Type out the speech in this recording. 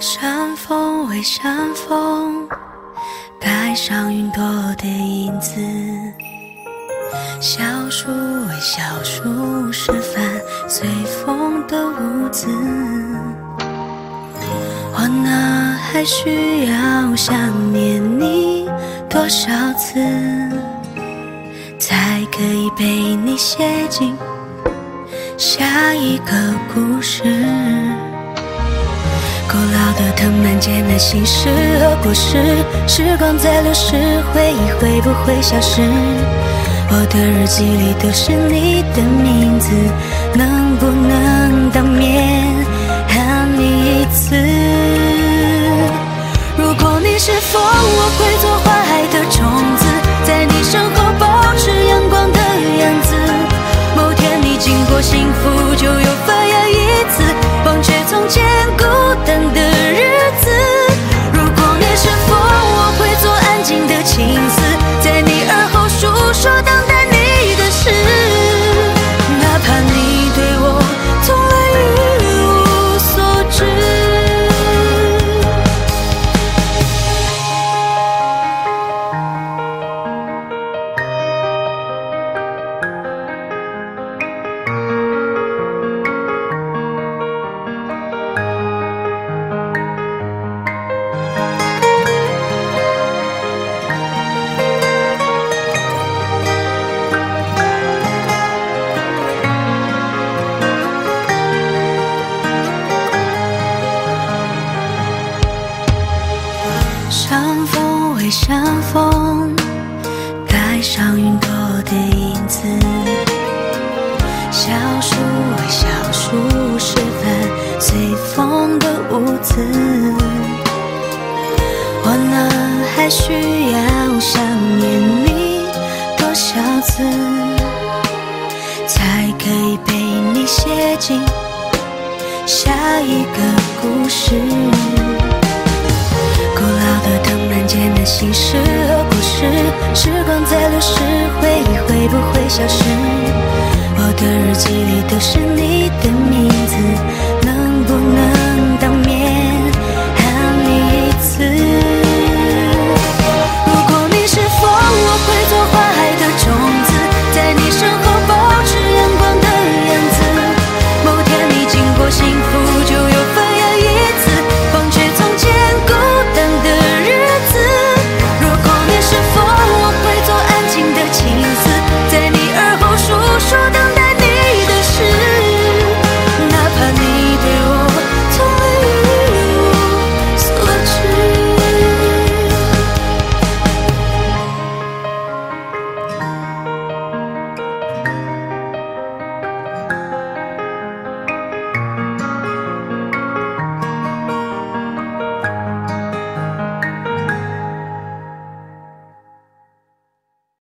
山峰为山峰，盖上云朵的影子；小树为小树，示范随风的舞姿。我哪还需要想念你多少次，才可以被你写进下一个故事？古老的藤蔓结满心事和果实，时光在流逝，回忆会不会消失？我的日记里都是你的名字，能不能当面喊你一次？如果你是风，我会做花海的种子，在你身后保持阳光的样子。某天你经过幸福，就有山峰为山峰，盖上云朵的影子；小树为小树，示范随风的舞姿。我哪还需要想念你多少次，才可以被你写进下一个故事？心事和故事，时光在流逝，回忆会不会消失？我的日记里都是你的名字，